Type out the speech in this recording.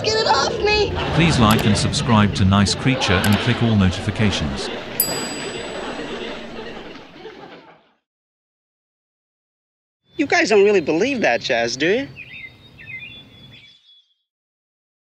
Please get it off me! Please like and subscribe to Nice Creature and click all notifications. You guys don't really believe that, Chaz, do you?